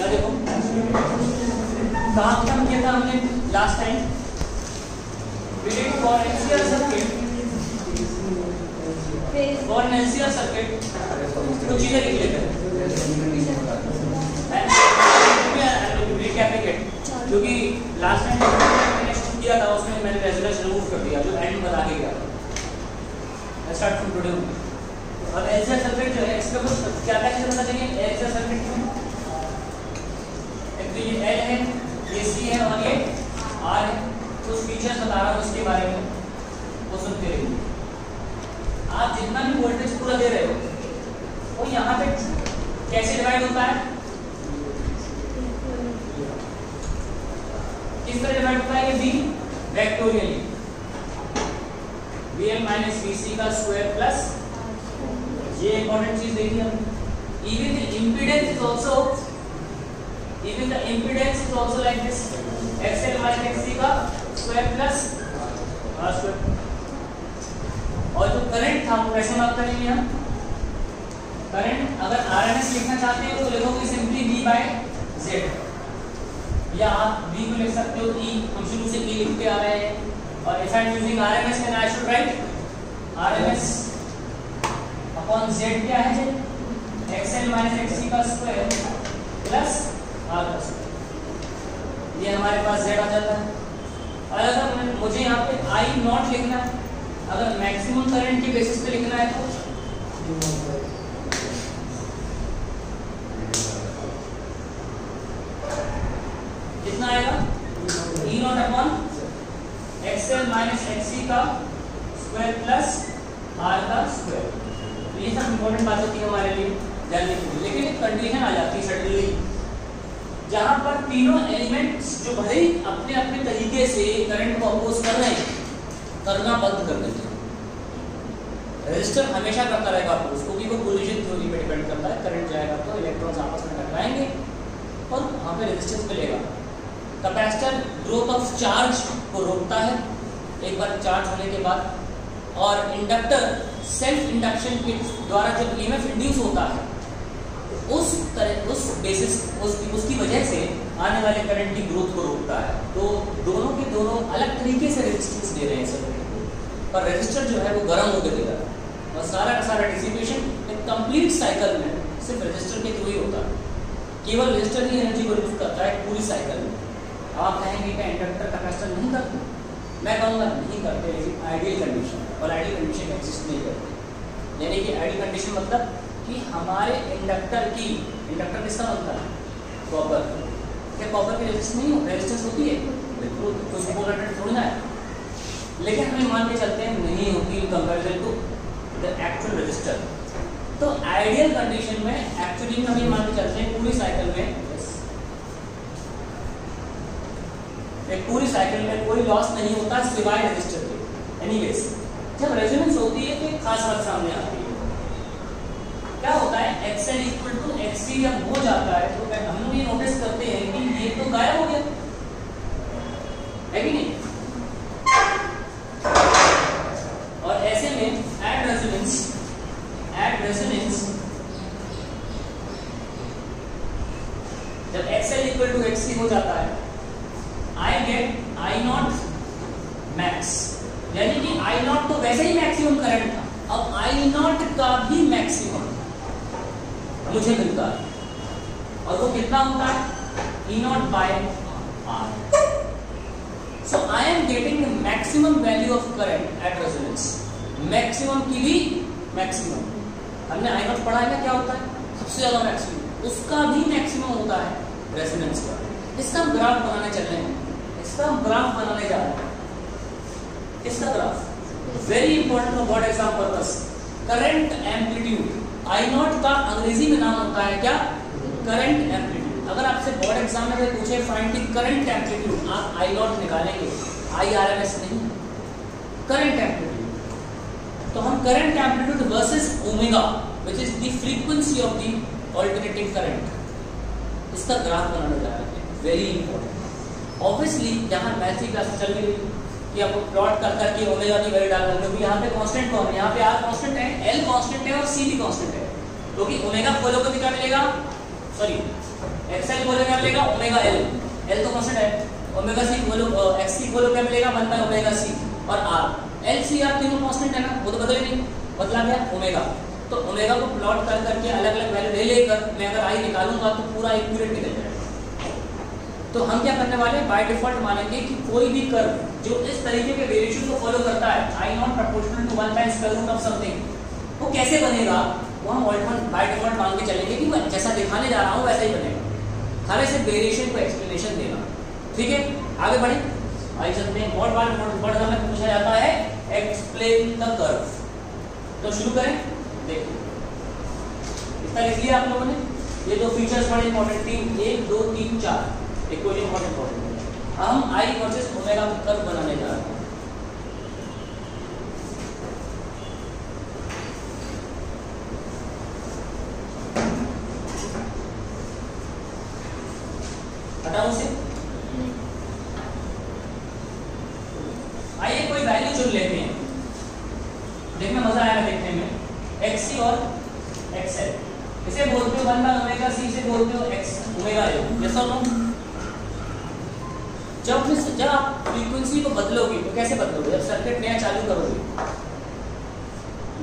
क्या देखो कहाँ खत्म किया था हमने last time we did for NCR circuit for an कुछ चीज़ें लिख लेते हैं। क्योंकि लास्ट टाइम मैंने किया था, उसमें मैंने रेजोनेंस रिमूव कर दिया, जो एंड बता के गया स्टार्ट फ्रॉम टुडे और एलसीआर सर्किट जो है इसका कुछ क्या क्या चीज़ें पता चलिए एलसीआर सर्किट तो ये एल है ये सी है और ये आर है। कुछ फीचर्स बता रहा हूँ, उसके बारे में वो सुनते रहिए। आप जितना भी वोल्टेज पूरा दे रहे हो, वो यहाँ पे कैसे डिवाइड होता है? किस तरह डिवाइड होता है ये B vectorially V minus V C का स्क्वायर प्लस ये इंपॉर्टेंट चीज़ देखिए हम even the impedance is also even the impedance is also like this xl minus xc का स्क्वायर प्लस r स्क्वायर और जो करंट था, वो कैसे माप करेंगे हम? करंट अगर आरएमएस लिखना चाहते हो तो लिखोगे सिंपली v बाय z. या आप v को लिख सकते हो e हम शुरू से e लिखते आ रहे हैं। और if I am using RMS then I should write RMS upon z क्या है? Xl minus xc का स्क्वायर प्लस स्क्वायर ये हमारे पास z आ जाता है। और अगर मुझे यहाँ पे i नॉट लिखना है, अगर मैक्सिमम करंट के बेसिस पे लिखना है तो? कितना आएगा? E naught upon xl minus xc का स्क्वायर प्लस r का स्क्वायर तो ये सब इंपॉर्टेंट बात होती है हमारे लिए। के लिए लेकिन एक कंडीशन आ जाती है सडनली जहाँ पर तीनों एलिमेंट्स जो भाई अपने अपने तरीके से करंट को अपोज कर रहे हैं, करना बंद कर देते हैं। रेजिस्टर हमेशा करता रहेगा अपोज क्योंकि वो कोलिजन थ्योरी पे डिपेंड करता है करंट जाएगा तो इलेक्ट्रॉन्स आपस में टकराएँगे और वहाँ पे रेजिस्टेंस मिलेगा। कैपेसिटर ग्रोथ ऑफ़ चार्ज को रोकता है, एक बार चार्ज होने के बाद, और इंडक्टर सेल्फ इंडक्शन के द्वारा जब ईएमएफ इंड्यूस होता है उस तरह उस बेसिस उस, उसकी वजह से आने वाले करंट की ग्रोथ को रोकता है। तो दोनों के दोनों अलग तरीके से रेजिस्टेंस दे रहे हैं सर्किट को पर रेजिस्टर जो है वो गर्म होकर दे रहा है। और सारा का सारा डिसिपेशन एक कंप्लीट साइकिल में सिर्फ़ रेजिस्टर के थ्रू ही होता है। केवल रेजिस्टर ही एनर्जी को रिलीज़ करता है पूरी साइकिल में। आप कहेंगे कि इंडक्टर कैपेसिटर नहीं करते। मैं कहूँगा नहीं करते आइडियल कंडीशन और आइडियल कंडीशन एग्जिस्ट नहीं करती। यानी कि आइडियल कंडीशन मतलब कि हमारे इंडक्टर की, इंडक्टर किसका बनता है? कॉपर। क्या कॉपर की रेजिस्टेंस नहीं हो रेजिस्टेंस होती है? बिल्कुल कुछ इम्पोर्टेंट थोड़ी ना है। लेकिन हमें मान के चलते हैं, नहीं होती comparison to the actual resistor तो आइडियल कंडीशन में एक्चुअली हम ये मान के चलते हैं, पूरी साइकिल में एक पूरी साइकिल में कोई लॉस नहीं होता सिवाय रजिस्टर के। एनीवेज जब रेजोनेंस होती है तो एक खास बात सामने आती है। होता है XL equal to X C जब हो जाता है तो हम लोग ये नोटिस करते हैं कि ये तो गायब हो गया। है कि नहीं और ऐसे में एट रेजोनेंस एट रेजोनेंस जब XL इक्वल टू XC हो जाता है I get I naught max यानी कि आई नॉट तो वैसे ही मैक्सिमम करंट था अब आई नॉट का भी मैक्सिमम मुझे मिलता है और वो कितना होता है E naught by R so I am getting the maximum value of current at resonance maximum की भी मैक्सिमम हमने आई नॉट पढ़ा है ना, क्या होता है? सबसे ज़्यादा मैक्सिमम उसका भी मैक्सिमम होता है रेजोनेंस का. इसका हम ग्राफ बनाने चल रहे हैं. इसका हम ग्राफ बनाने जा रहे हैं. इसका graph very important for board exam purpose current amplitude I naught का अंग्रेज़ी में नाम होता है क्या? करंट एम्पलीट्यूड अगर आपसे बोर्ड एग्ज़ाम में पूछे फाइंड द करंट एम्पलीट्यूड आप आई नॉट निकालेंगे. आई आर एम एस नहीं. करंट एम्पलीट्यूड तो हम current amplitude versus omega which is the frequency of the alternating current इसका ग्राफ बनाने जा रहे हैं। वेरी इंपॉर्टेंट ऑब्वियसली यहाँ मैथ की क्लास चल रही कि आपको प्लॉट कर करके ओमेगा की वैल्यू डालना क्योंकि यहाँ पे कांस्टेंट कौन है? यहाँ पे आर कांस्टेंट है एल कांस्टेंट है और सी भी कांस्टेंट है। क्योंकि ओमेगा खोलो को भी क्या मिलेगा? सॉरी एक्सएल को क्या मिलेगा? ओमेगा एल एल तो कांस्टेंट है। ओमेगा सी बोलो एक्स सी बोलो क्या मिलेगा? 1 बाय ओमेगा सी और आर एल सी आर तीनों कांस्टेंट है ना? वो तो बदले नहीं। बदला गया ओमेगा तो ओमेगा को प्लॉट कर करके अलग अलग वैल्यू ले लेकर मैं अगर आई निकालूँगा तो पूरा एक्यूरेट निकल जाएगा। तो हम क्या करने वाले हैं? बाय डिफ़ॉल्ट मानेंगे कि कोई भी कर्व जो इस तरीके के वेरिएशन को फॉलो करता है I naught proportional to 1 times square root of something वो कैसे बनेगा? वो हम ऑल्टरनेट बाय डिफ़ॉल्ट मान के चलेंगे कि मैं जैसा दिखाने जा रहा हूँ वैसा ही बनेगा। हमें सिर्फ़ वेरिएशन को एक्सप्लेनेशन देना ठीक है? आगे बढ़े। आइए सकते हैं बहुत बार बहुत में पूछा जाता है एक्सप्लेन द कर्व तो शुरू करें, देखिए। इसका लिख लिया आप लोगों ने? ये दो फीचर्स बड़े इंपॉर्टेंट थी एक, दो, तीन, चार। इक्वेशन बहुत इंपॉर्टेंट हम आई वर्सेस ओमेगा कर्व बनाने जा रहे हैं हटाओ उसे आइए कोई वैल्यू चुन लेते हैं देखना मज़ा आएगा देखने में एक्स सी और एक्स एल इसे बोलते हो वन बाय ओमेगा सी से बोलते हो एक्स ओमेगा एल यस और नो जब जब आप फ्रीक्वेंसी को बदलोगे तो कैसे बदलोगे जब सर्किट नया चालू करोगे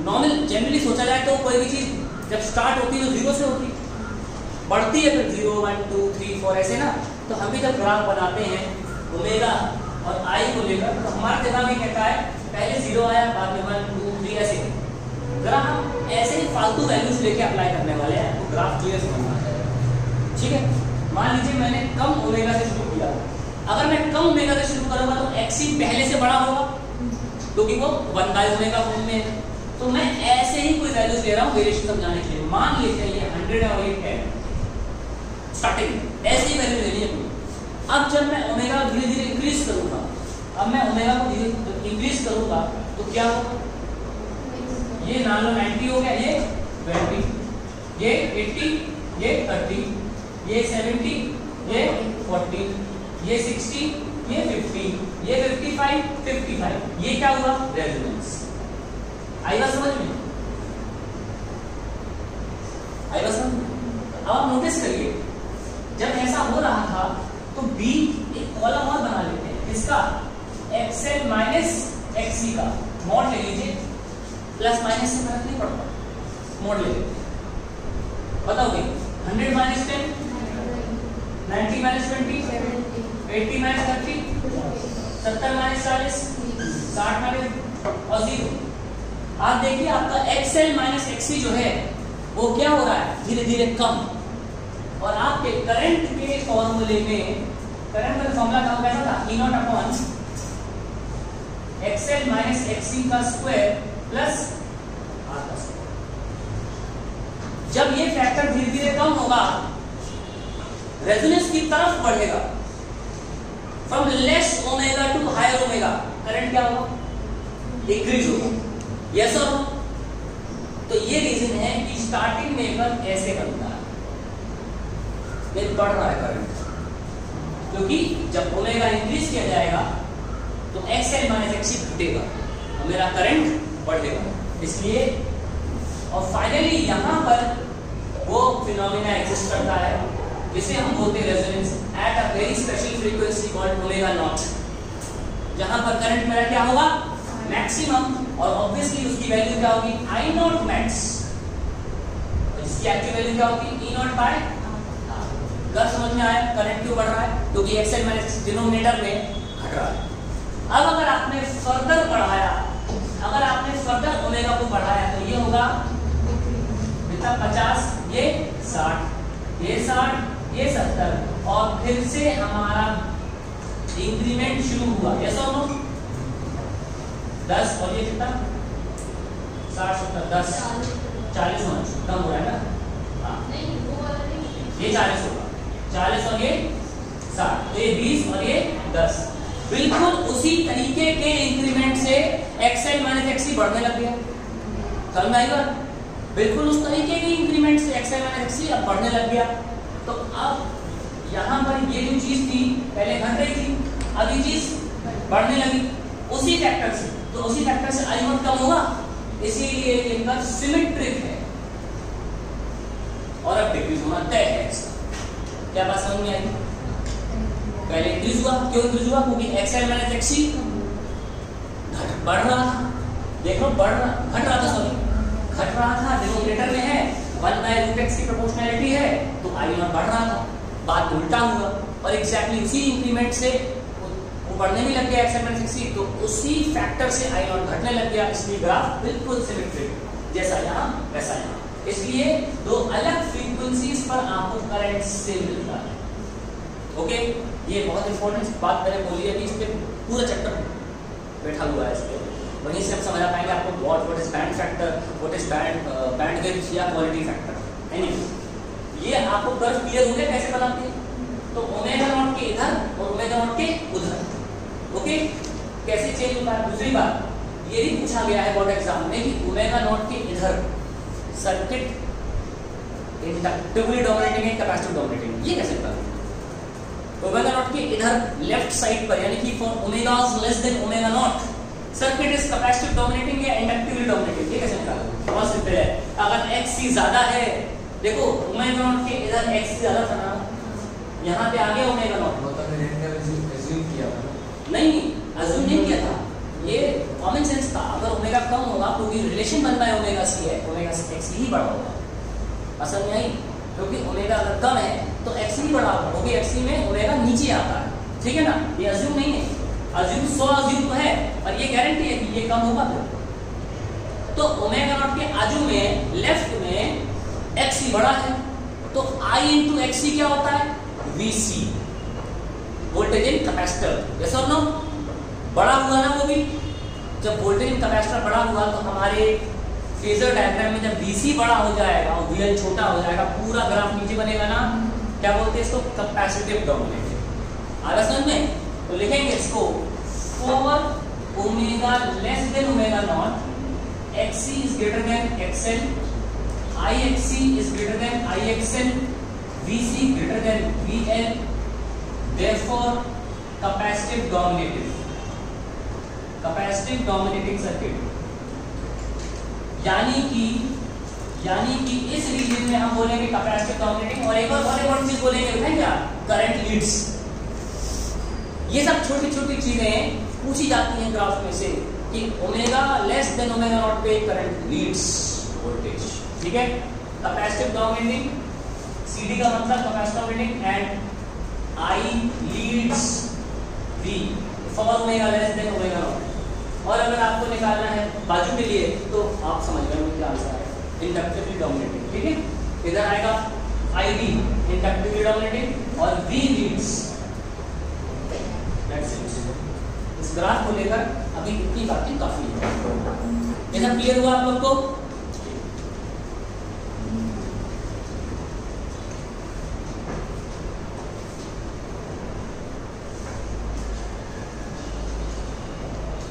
नॉर्मल जनरली सोचा जाए तो कोई भी चीज़ जब स्टार्ट होती है तो ज़ीरो से होती बढ़ती है फिर zero one two three four ऐसे ना तो हम भी जब ग्राफ बनाते हैं ओमेगा और आई को लेकर तो हमारा दिमाग ये कहता है, पहले ज़ीरो आया, बाद में वन टू थ्री ऐसे। जरा हम ऐसे ही फालतू वैल्यूज़ लेके अप्लाई करने वाले हैं तो ग्राफ क्लियर से बनना ठीक है? मान लीजिए मैंने कम ओमेगा से शुरू किया। अगर मैं कम ओमेगा से शुरू करूँगा तो एक्स पहले से बड़ा होगा, क्योंकि वो वन बाय ओमेगा फॉर्म में है। तो मैं ऐसे ही कोई वैल्यूज़ ले रहा हूँ वेरिएशन समझाने के लिए। मान लेते हैं ये हंड्रेड और ये टेन स्टार्टिंग ऐसी वैल्यू लेनी है अब जब मैं ओमेगा धीरे धीरे इंक्रीज करूँगा, अब मैं ओमेगा को धीरे इंक्रीज करूँगा तो क्या होगा? ये मान लो 90 हो गया, ये 20 ये 80 ये 30 ये 70 ये 40 ये 60 ये 50 ये 55 55 ये क्या हुआ? रेजोनेंस आई बात समझ में? आई बात समझ अब आप नोटिस करिए जब ऐसा हो रहा था तो बी एक कॉलम और बना लेते हैं। इसका एक्सएल माइनस एक्सी का। मॉड ले लीजिए। प्लस माइनस से फ़र्क नहीं पड़ता। मॉड ले लेते बताओगे hundred minus ten ninety minus twenty eighty minus thirty सत्तर माइनस चालीस? साठ माइनस और ज़ीरो आप देखिए, आपका एक्सएल माइनस एक्सी जो है, वो क्या हो रहा है? धीरे धीरे कम। और आपके करंट के फॉर्मूले में करंट का फॉर्मूला का कैसा था E naught upon XL minus XC का स्क्वायर प्लस आर का स्क्वायर जब ये फैक्टर धीरे धीरे कम होगा रेजोनेंस की तरफ़ बढ़ेगा। From less omega to higher omega current क्या होगा? इंक्रीज होगा। यस और तो ये रीजन है कि स्टार्टिंग में ऐसे बनता ये बढ़ रहा है करंट क्योंकि जब ओमेगा इंक्रीज किया जाएगा तो एक्स एल माइनस एक्स घटेगा और मेरा करंट बढ़ेगा। इसलिए, और फाइनली यहाँ पर वो फिनोमिना एग्जिस्ट करता है, जिसे हम बोलते हैं resonance at a very special frequency called omega naught जहाँ पर करंट मेरा क्या होगा? मैक्सिमम और ऑब्वियसली उसकी वैल्यू क्या होगी? आई नॉट मैक्स इसकी एक्चुअल वैल्यू क्या होगी? ई नॉट बाय कर समझ में आया करंट क्यों बढ़ रहा है? क्योंकि एक्सएल माइनस डिनोमिनेटर में घट रहा है अब अगर आपने फर्दर बढ़ाया अगर आपने फर्दर ओमेगा को बढ़ाया तो ये होगा कितना? पचास ये साठ ये साठ ये सत्तर। और फिर से हमारा इंक्रीमेंट शुरू हुआ। ये सौ नो दस और ये कितना? साठ सत्तर दस। चालीस होना कम हो रहा है ना? हाँ। ये चालीस होगा। चालीस और ये साठ तो ये बीस और ये दस। बिल्कुल उसी तरीके के इंक्रीमेंट से एक्सएल माइनस एक्सी बढ़ने लग गया। समझ आई बात? बिल्कुल उस तरीके के इंक्रीमेंट से एक्सएल माइनस एक्सी अब बढ़ने लग गया। तो अब यहाँ पर ये जो चीज़ थी, पहले घट रही थी, अब ये चीज़ बढ़ने लगी। उसी फैक्टर से तो उसी फैक्टर से आई वन कम होगा इसीलिए इनका सिमेट्रिक है। और अब डिक्रीज होना तय है। क्या बात समझ में आई? पहले इंक्रीज हुआ क्यों इंक्रीज हुआ क्योंकि एक्सएल माइनस एक्सी घट बढ़ रहा था। देख, बढ़ रहा, घट रहा था सॉरी घट रहा था डिनोमिनेटर में है। वन बाय रूट एक्स की प्रोपोर्शनैलिटी है। तो आई नॉट बढ़ रहा था। बात उल्टा हुआ। और एग्जैक्टली उसी इंक्रीमेंट से वो बढ़ने भी लग गया एक्स एम सिक्सटी तो उसी फैक्टर से आई नॉट घटने लग गया। इसलिए ग्राफ बिल्कुल सिमेट्रिक जैसा यहाँ, वैसा यहाँ। इसलिए दो अलग फ्रीक्वेंसीज पर आपको करंट से मिलता है। ओके ये बहुत इंपॉर्टेंट बात मैंने बोली है कि इस पे पूरा चैप्टर बैठा हुआ है इस पे। वहीं से हम समझ पाएँगे आपको what what is band factor what is band bandwidth या क्वालिटी फैक्टर एनीवे ये आपको कर्व क्लियर हो गया कैसे बनाते हैं तो ओमेगा नॉट के इधर और ओमेगा नॉट के उधर। ओके कैसे चेंज होता है? दूसरी बात, ये भी पूछा गया है बोर्ड एग्ज़ाम में कि ओमेगा नॉट के इधर सर्किट इंडक्टिवली डोमिनेटिंग है कैपेसिटिव डोमिनेटिंग ये कैसे पता ओमेगा नॉट के इधर लेफ़्ट साइड पर यानी कि for omega less than omega naught circuit is capacitive dominating या इंडक्टिवली डोमिनेटिंग ये कैसे निकालोगे बहुत सिंपल है। अगर x c ज़्यादा है देखो ओमेगा नॉट के इधर x c ज़्यादा था ना यहाँ पे आ गया ओमेगा नॉट मतलब मैंने इनका एज्यूम किया नहीं अज्यूम नहीं किया था। ये कॉमन सेंस था। अगर ओमेगा कम होगा क्योंकि रिलेशन बन पाए ओमेगा सी है। ओमेगा x ही बड़ा होगा। असल में आई क्योंकि ओमेगा अगर कम है तो x ही बड़ा होगा। क्योंकि x में ओमेगा नीचे आता है। ठीक है ना? ये अज्यूम नहीं है। अज्यूम सौ अज्यूम तो है और ये गारंटी है कि ये कम होगा फिर। तो ओमेगा नॉट के आजू में लेफ़्ट में एक्स ही बड़ा है। तो आई इंटू एक्स क्या होता है? VC voltage in capacitor yes और नो बड़ा हुआ ना वो भी। जब वोल्टेज कैपेसिटर बड़ा हुआ तो हमारे फेजर डायग्राम में जब वीसी बड़ा हो जाएगा और वीएल छोटा हो जाएगा, पूरा ग्राफ नीचे बनेगा ना, क्या बोलते हैं इसको? कैपेसिटिव डोमिनेटेड आ रहा समझ में? तो लिखेंगे इसको for omega less than omega naught XC is greater than XC is greater than I XL VC greater than VL therefore capacitive dominating capacitive dominating circuit यानी कि यानी कि इस रीजन में हम बोलेंगे कैपेसिटिव डोमिनेटिंग और एक और और एक और चीज़ बोलेंगे क्या? Current leads. ये सब छोटी छोटी चीज़ें पूछी जाती हैं ग्राफ में से कि omega less than omega naught पे करंट लीड्स वोल्टेज। ठीक है? कैपेसिटिव डोमिनेटिंग सीडी का मतलब capacitive dominating and I leads V for omega less than omega naught. और अगर आपको निकालना है, बाजू के लिए तो आप समझ गए क्या आंसर है। इंडक्टिवली डोमिनेटिंग ठीक है? इधर आएगा आई डी इंडक्टिवली डोमिनेटिंग और वी लीड्स इस ग्राफ को लेकर अभी इतनी बातें काफ़ी है। इधर क्लियर हुआ आप लोग को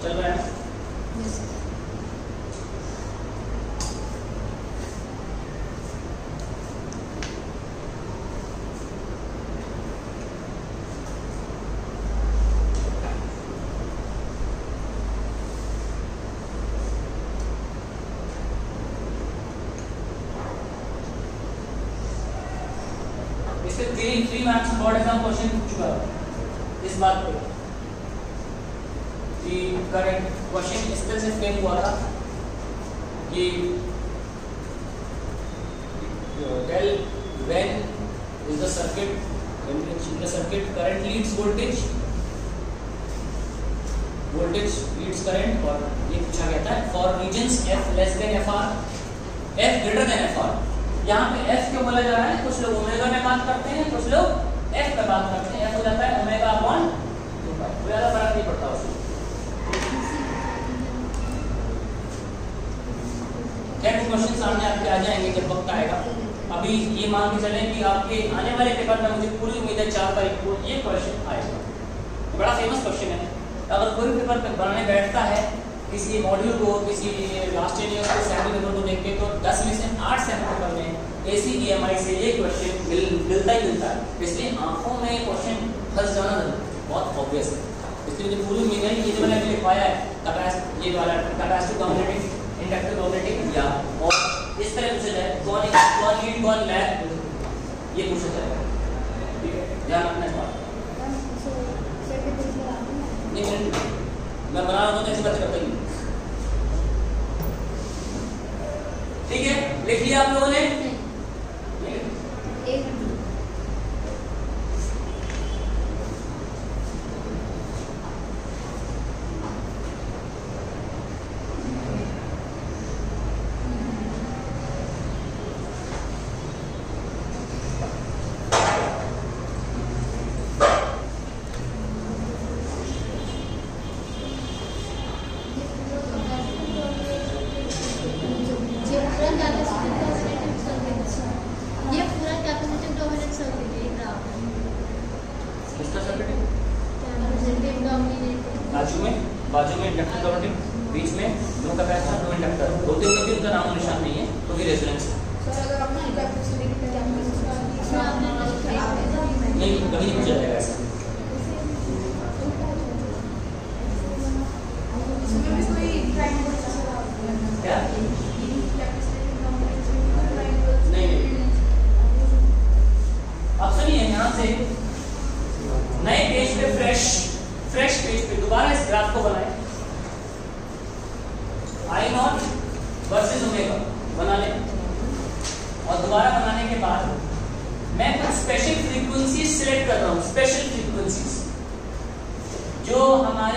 चल रहा है इससे three three marks board exam question पूछ चुका है इस बात पे कि करेक्ट क्वेश्चन इस तरह से फ्रेम हुआ था कि tell when is the circuit in the circuit current leads voltage? Voltage leads current और ये पूछा गया था for regions f less than fr, f greater than fr. यहाँ पे f क्यों बोला जा रहा है? कुछ लोग ओमेगा में बात करते हैं, कुछ लोग f में बात करते हैं। f हो जाता है ओमेगा अपॉन कोई ज़्यादा फ़र्क नहीं पड़ता उसमें क्वेश्चन सामने आपके आ जाएँगे जब वक्त आएगा। अभी ये मान के चलें कि आपके आने वाले पेपर में मुझे पूरी उम्मीद है चार तारीख को ये क्वेश्चन आएगा। बड़ा फ़ेमस क्वेश्चन है। अगर कोई पेपर बनाने बैठता है किसी मॉड्यूल को किसी लास्ट ईयर के सैंपल पेपर को देख के तो दस में से आठ सैंपल पेपर में ए सी ई एम आई से ये क्वेश्चन मिल, मिलता ही मिलता है। इसलिए आँखों में क्वेश्चन फंस जाना बहुत ऑब्वियस है। इसलिए मुझे पूरी उम्मीद है कि ये जो मैंने लिखवाया है ये वाला कैपेसिटी डोमिनेटिंग इंडक्टिव ऑपरेटिंग या और इस तरह पूछा जाए कौन कौन लीड कौन लैग ये पूछा जाएगा। ठीक है? ध्यान रखना इस बात नहीं मैं बना रहा हूँ तो ऐसी बात करता ठीक है? लिख लिया आप लोगों ने?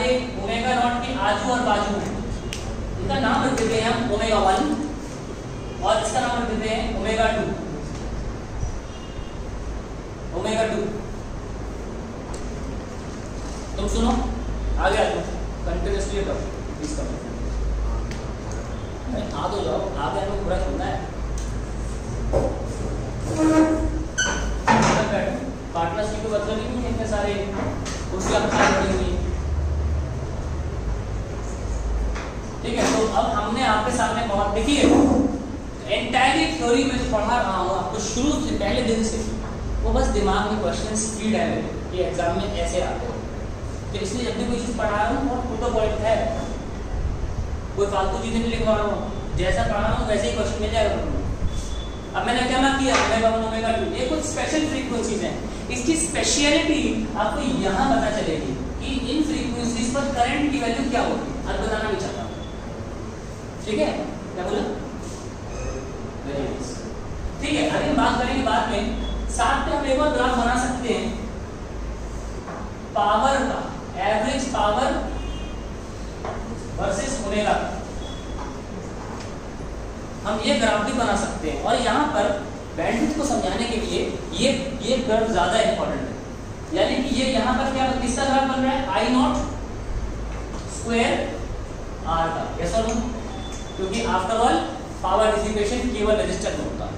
हमारे ओमेगा नॉट के आजू और बाजू हैं इनका नाम रख देते हैं हम ओमेगा वन, और इसका नाम रख देते हैं ओमेगा टू। Omega two. तुम सुनो, आगे आ जाओ। कंटिन्यूसली करो प्लीज़ करो आ तो जाओ। आगे हमें पूरा सुनना है। पार्टनर्स की कोई मतलब ही नहीं है इतने सारे। कुर्सियाँ खाली पड़ी हुई हैं। ठीक है तो अब हमने आपके सामने बहुत, देखिए एंटायरली थ्योरी में पढ़ा रहा हूँ आपको शुरू से पहले दिन से, वो बस दिमाग में क्वेश्चन फ़ीड है ये एग्ज़ाम में ऐसे आते हैं। तो इसलिए जब भी कोई चीज़ पढ़ा रहा हूँ, बहुत टू पॉइंट है। कोई फालतू चीज़ें नहीं लिखवा रहा हूँ। जैसा पढ़ा रहा हूँ, वैसे ही क्वेश्चन मिल जाएगा अब मैंने क्या ना किया? ओमेगा वन ओमेगा टू ये कुछ स्पेशल फ्रीक्वेंसीज हैं। इसकी स्पेशलिटी आपको यहाँ पता चलेगी कि इन फ्रीक्वेंसीज पर करंट की वैल्यू क्या होगी? अब बताना हूँ। ठीक है? क्या बोला? ठीक है हम बात करेंगे बाद में साथ में हम एक और ग्राफ बना सकते हैं। पावर का एवरेज पावर वर्सेस ओमेगा हम ये ग्राफ भी बना सकते हैं। और यहाँ पर बैंडविड्थ को समझाने के लिए ये ये ग्राफ ज़्यादा इंपॉर्टेंट है। यानी कि ये यहाँ पर क्या, किसका ग्राफ बन रहा है? आई नॉट स्क्वायर आर का। यस और नो क्योंकि आफ्टर ऑल पावर डिसिपेशन केवल रजिस्टर में होता है।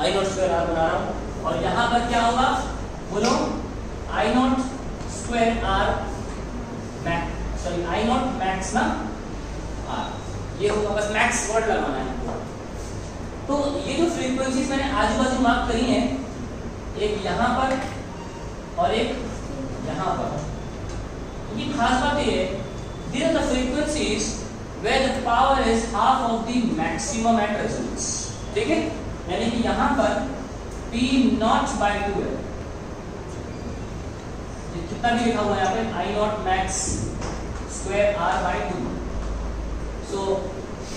आई नॉट स्क्वायर आर बना रहा हूँ। और यहाँ पर क्या होगा? बोलो I naught square R max sorry I naught max ना आर ये होगा बस मैक्स वर्ड लगाना है तो ये जो फ्रीक्वेंसीज मैंने आजू बाजू मार्क करी हैं, एक यहाँ पर और एक यहाँ पर। ये खास बात ये है, these are the where the power is half of the maximum at resonance ठीक है? यानी कि यहाँ पर P नॉट बाय टू है। कितना भी लिखा हुआ यहाँ पे? I naught max square R by two so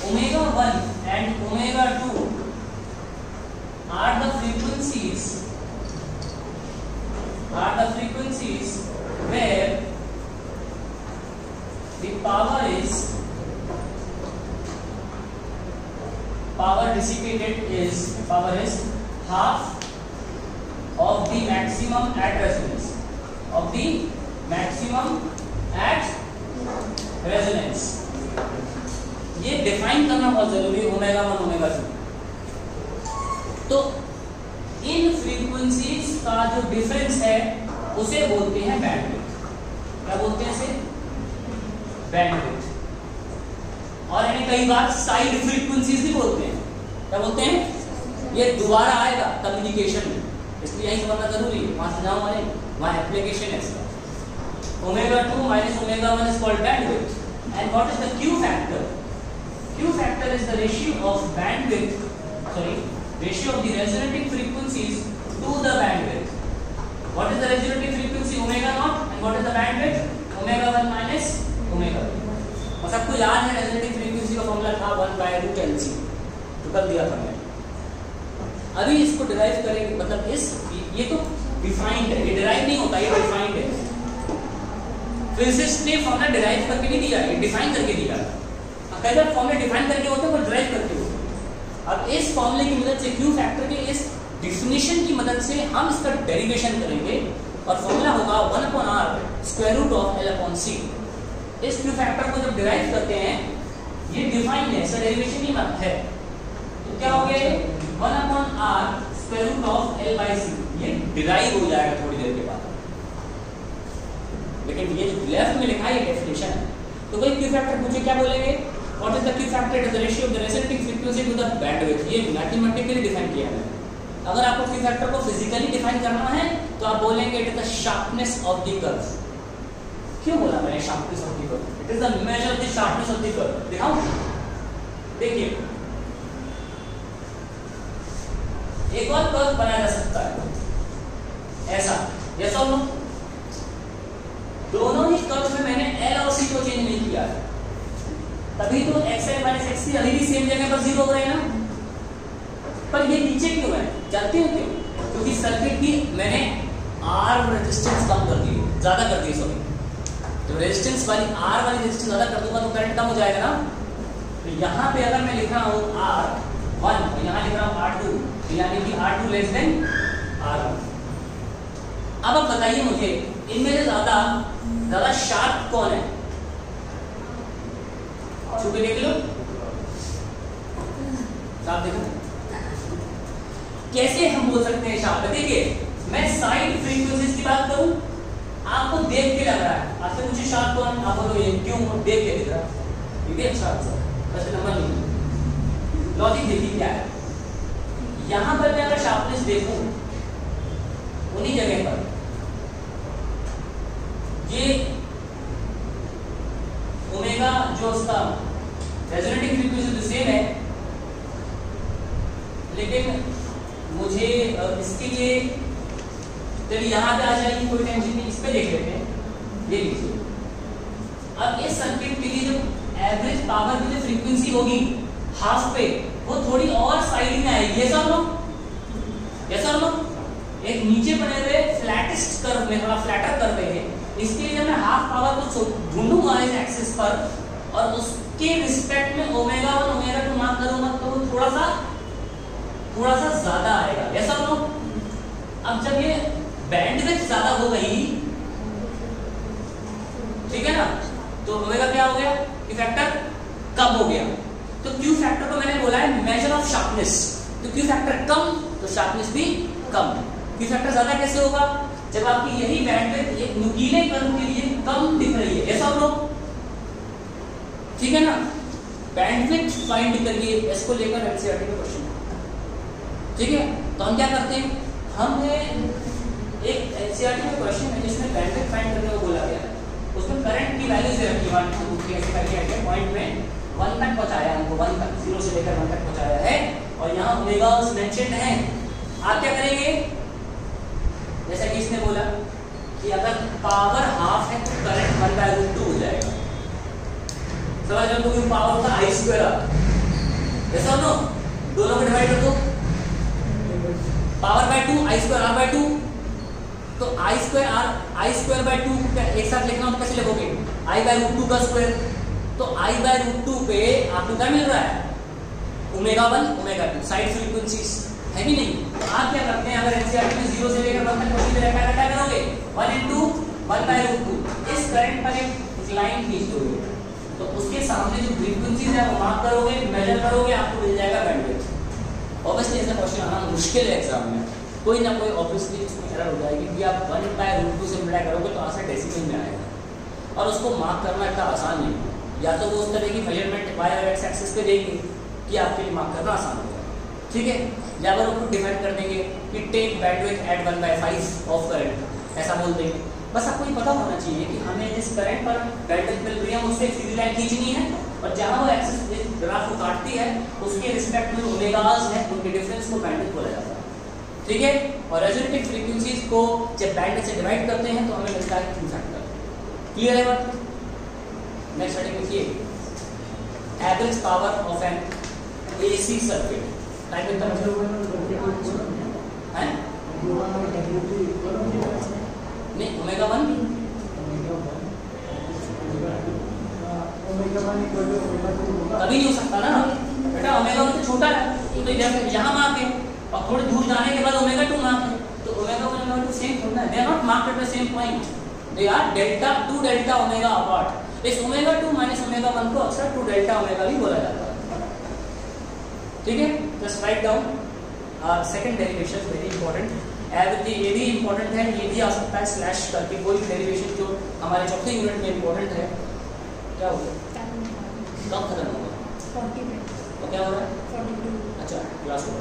omega one and omega two are the frequencies are the frequencies where the power is power dissipated is, power is half of the maximum at resonance. Of the maximum at resonance. ये define करना बहुत ज़रूरी है omega one omega to तो इन frequencies का जो difference है, उसे बोलते हैं बैंडविड्थ क्या बोलते हैं इसे? बैंडविड्थ और यानी कई बार साइड फ्रीक्वेंसीज भी बोलते हैं। क्या बोलते हैं ये दोबारा आएगा कम्युनिकेशन में इसलिए यही समझना ज़रूरी है वहाँ से जाओ वाले वहाँ एप्लीकेशन है इसका omega two minus omega one is called bandwidth and what is the q factor q factor is the ratio of bandwidth sorry ratio of the resonating frequencies to the bandwidth what is the resonating frequency omega naught and what is the bandwidth omega 1 minus omega 2 सबको याद है resonating frequency का formula था 1 by root LC तो कर दिया था मैंने। अभी इसको डिराइव करेंगे मतलब इस, ये तो डिफाइंड है, ये डिराइव नहीं होता, ये डिफाइंड है। फिजिसिस्ट ने फॉर्मूला डिराइव करके नहीं दिया, ये डिफाइन करके दिया। कई बार फॉर्मूला डिफाइन करके होते हैं, पर डिराइव करके होते हैं। अब इस फॉर्मूले की मदद से क्यू फैक्टर के इस डिफिनेशन की मदद से हम इसका डेरिवेशन करेंगे, और फॉर्मूला होगा 1 upon R square root of L upon C is Q factor को जब डिराइव करते हैं, ये डिफाइन है, इसका डेरिवेशन ही है। तो क्या हो गया one upon R square root of L by C ये डिराइव हो जाएगा थोड़ी देर के बाद। लेकिन ये जो लेफ़्ट में लिखा है डेफिनेशन है। तो कोई क्यू फैक्टर पूछे, क्या बोलेंगे? What is the Q factor is the ratio of the resonating frequency to the bandwidth ये मैथमेटिकली डिफाइन किया है। अगर आपको क्यू फैक्टर को फिजिकली डिफाइन करना है तो आप बोलेंगे it is the sharpness of the curve क्यों बोला मैंने sharpness of the curve it is the measure of the sharpness of the curve दिखाऊँ देखिए एक और कर्व बनाया जा सकता है। ऐसा। यस और नो दोनों ही कर्व में मैंने एल और सी को चेंज नहीं किया है। तभी तो X L minus X C अभी भी सेम जगह पर ज़ीरो हो रहे हैं ना। पर ये नीचे क्यों है? जानते हो क्यों? क्योंकि सर्किट की मैंने आर रेजिस्टेंस कम कर दी। ज़्यादा कर दी सॉरी जब रेजिस्टेंस वाली आर वाली रेजिस्टेंस ज़्यादा कर दूँगा तो करंट कम हो जाएगा ना। तो यहाँ पे अगर मैं लिख रहा हूँ आर वन और यहाँ लिख रहा हूँ यानी कि R two less than R अब आप बताइए मुझे, इनमें से ज़्यादा ज़्यादा शार्प कौन है? छुपे देख लो। शार्प देखो। कैसे हम बोल सकते हैं शार्प देखिए, मैं साइड फ्रीक्वेंसीज की बात करूँ, आपको देख के लग रहा है। आपसे मुझे शार्प कौन? आप बोलो, ये क्यों? देख के दिख रहा ये भी अच्छा आंसर वैसे नंबर नहीं लॉजिक देखिए क्या है। यहाँ पर मैं अगर शार्पनेस देखूँ, उन्हीं जगह पर, ये ओमेगा जो उसका रेजोनेटिंग फ्रीक्वेंसी तो सेम है, लेकिन मुझे इसके लिए, चलिए यहाँ पे आ जाइए कोई टेंशन नहीं, इस पे देख लेते हैं, ये लीजिए। अब इस सर्किट के लिए जो एवरेज पावर की जो फ्रीक्वेंसी होगी हाफ़ पे वो थोड़ी और साइड में आएगी। ये सब लोग, ये सब लोग एक नीचे बने हुए फ्लैटेस्ट कर्व में, थोड़ा फ्लैटर कर रहे हैं। इसके लिए मैं हाफ़ पावर को ढूंढूँगा इस एक्सिस पर और उसके रिस्पेक्ट में omega one omega two mark करूँगा तो थोड़ा सा थोड़ा सा ज़्यादा आएगा। ऐसा लोग, अब जब ये बैंडविड्थ ज़्यादा हो गई, ठीक है ना? तो ओमेगा क्या हो गया? इफेक्टर कम हो गया। तो क्यू फैक्टर को मैंने बोला है मेजर ऑफ़ शार्पनेस तो क्यू फैक्टर कम तो शार्पनेस भी कम. क्यू फैक्टर ज़्यादा कैसे होगा? जब आपकी यही बैंडविड्थ एक नुकीले कर्व के लिए कम दिख रही है. ऐसा लोग ठीक है ना? बैंडविड्थ फाइंड करिए इसको लेकर एनसीईआरटी में क्वेश्चन ठीक है? तो हम क्या करते हैं? हमने एक एनसीईआरटी में क्वेश्चन है जिसमें बैंडविड्थ फाइंड करने को बोला गया है. उसमें करंट की वैल्यू से रखी वन टू थ्री ऐसे करके पॉइंट में वन तक पहुँचाया हमको वन तक ज़ीरो से लेकर वन तक पहुँचाया है। और यहाँ ओमेगास मेंशन्ड है। आप क्या करेंगे? जैसा कि इसने बोला कि अगर पावर हाफ़ है तो current one by root two हो जाएगा। समझ लो क्योंकि पावर होता आई स्क्वायर ऐसा नो दोनों को डिवाइड कर दो। Power by two I square R by two तो I square R I square by two एक साथ लिखना हो तो कैसे लिखोगे? आई बाय रूट टू का स्क्वायर तो आई बाय रूट टू पे आपको क्या मिल रहा है? Omega one omega two side frequencies है भी नहीं? आप क्या करते हैं? अगर एनसीईआरटी में ज़ीरो से लेकर वन तक क्वेश्चन रखा है क्या करोगे? One into one by root two इस करंट पर एक लाइन खींच दोगे। तो उसके सामने जो फ्रीक्वेंसीज है, वो मार्क करोगे मेजर करोगे, आपको मिल जाएगा बैंडविड्थ ऑब्वियसली ऐसा क्वेश्चन आना मुश्किल है एग्ज़ाम में। कोई ना कोई ऑब्वियसली इसमें एरर हो जाएगी कि आप वन बाय रूट टू से मिला करोगे तो आंसर डेसिमल में आएगा। और उसको मार्क करना इतना आसान नहीं है। या तो वो उस तरह की मेज़रमेंट वाई और एक्स एक्सिस पे देंगे कि आपके लिए मार्क करना आसान होगा ठीक है? या अगर उनको डिफाइन कर देंगे कि take bandwidth at one by five of current ऐसा बोल देंगे। बस आपको ये पता होना चाहिए कि हमें जिस करंट पर बैंडविड्थ मिल रही है उससे सीधी लाइन खींचनी है और जहाँ वो एक्सिस ग्राफ को काटती है, उसके रिस्पेक्ट में ओमेगास है, उनके डिफरेंस को बैंडविड्थ बोला जाता है। ठीक है? और रेजोनेटिंग फ्रीक्वेंसीज को जब बैंड से डिवाइड करते हैं तो हमें मिलता है क्यू फैक्टर क्लियर है बात? नेक्स्ट हेडिंग लिखिए average power of an AC circuit time कितना है। नहीं ओमेगा वन कभी नहीं हो सकता ना। बेटा ओमेगा वन तो छोटा है। तो इधर यहाँ मार्क है और थोड़ी दूर जाने के बाद ओमेगा टू मार्क है तो omega one omega two same थोड़ा है। They are not marked at the same point they are delta two delta omega apart इस omega two minus omega one को अक्सर टू डेल्टा ओमेगा भी बोला जाता है। ठीक है? Just write down second derivation very important every ये भी इंपॉर्टेंट है ये भी आ सकता है स्लैश करके। कोई डेरिवेशन जो हमारे चौथे यूनिट में इंपॉर्टेंट है क्या हो गया? कब खत्म होगा? तो क्या हो रहा है? अच्छा क्लास हो